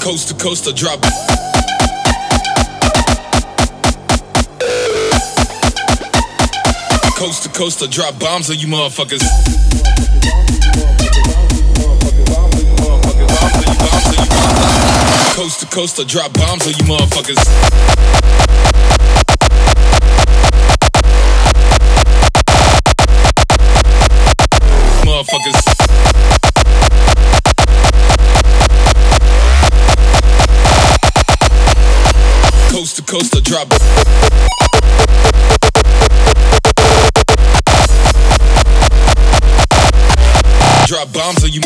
Coast to coast, I drop. Coast to coast, I drop bombs on you motherfuckers. Coast to coast, I drop bombs on you motherfuckers. Motherfuckers. Drop. Drop bombs on you.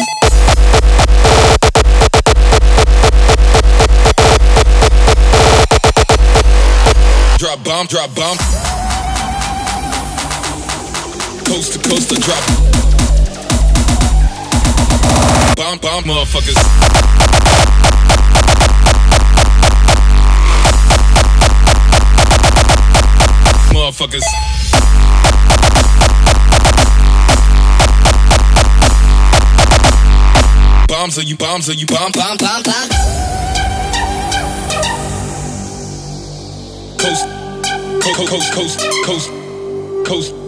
Drop bomb, drop bomb. Coast to coast, I drop. Bomb, bomb, motherfuckers. Motherfuckers. Bombs on you, bombs on you, bomb, bomb, bomb, bomb. Coast, coast, coast, coast, coast, coast,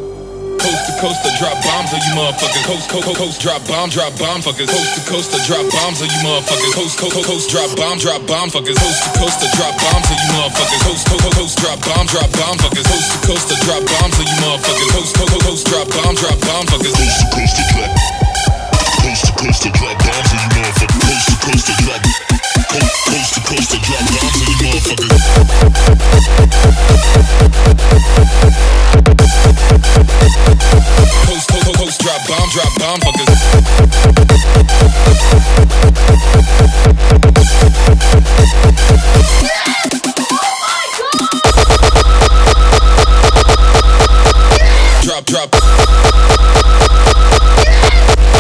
coast to coast, I drop bombs on you motherfuckers. Coast, coast, coast, drop bomb, drop bomb fuckers. Coast to coast, I drop bombs on you motherfuckers. Coast, coast, coast, drop bomb, drop bomb fuckers. Coast to coast, I drop bombs on you motherfuckers. Coast, coast, coast, drop bomb, drop bomb fuckers. Coast to coast, I drop bombs on you motherfuckers. Coast, coast, coast, drop bomb, drop bomb fuckers. Coast to coast to drop. Coast to coast to drop bombs on you motherfuckers. Oh drop, drop. Yes!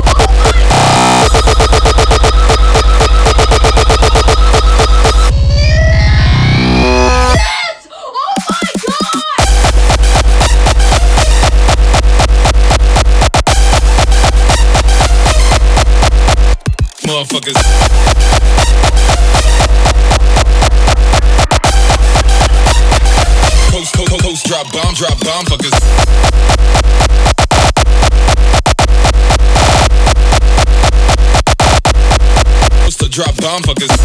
Motherfuckers. Coast, coast, coast, coast, drop bomb, drop bomb fuckers. Drop bomb fuckers.